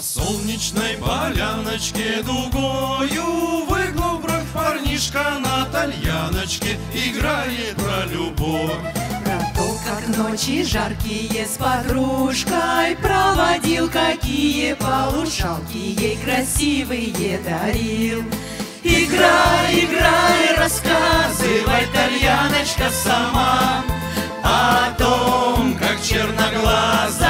солнечной поляночке дугою Выгнув бровь парнишка. На тальяночке Играет про любовь. Про то, как ночи жаркие с подружкой Проводил, какие полушалки ей красивые дарил. Играй, играй, рассказывай, тальяночка сама О том, как черноглазая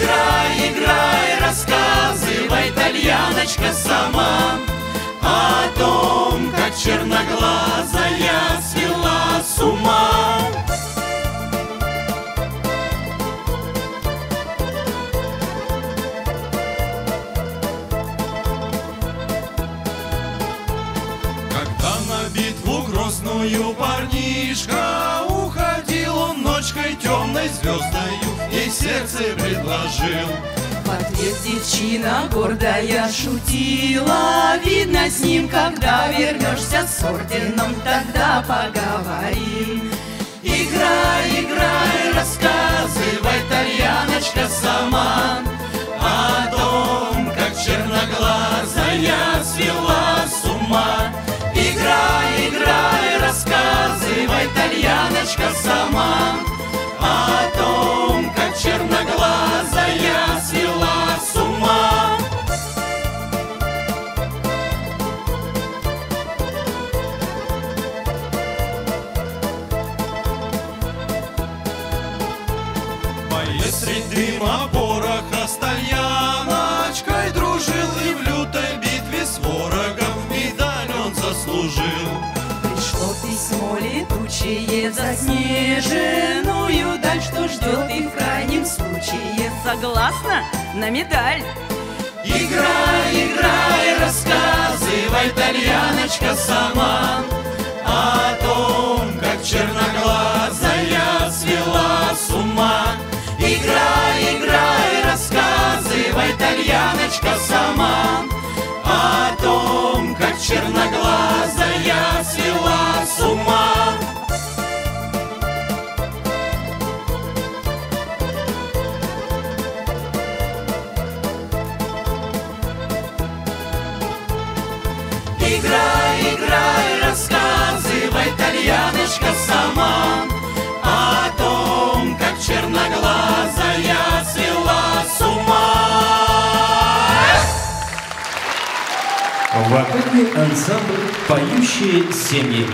Играй, играй, рассказывай, тальяночка сама О том, как черноглазая свела с ума. Когда на битву грозную парнишка ночкой темной звездою Ей сердце предложил. Ответ девчина гордая шутила. Видно с ним, когда вернешься с орденом Тогда поговорим. Играй, играй, рассказывай, тальяночка сама О том, как черноглазая свела с ума. Играй, играй, рассказывай, тальяночка сама Боец среди дыма пороха с тальяночкой дружил И в лютой битве с ворогом медаль он заслужил Пришло письмо летучее заснеженную даль, что ждет и в крайнем случае согласна на медаль. Играй, играй, рассказывай, тальяночка сама О Играй, играй, рассказывай, тальяночка сама О том, как черноглазая свела с ума Вокальный ансамбль «Поющие семьи».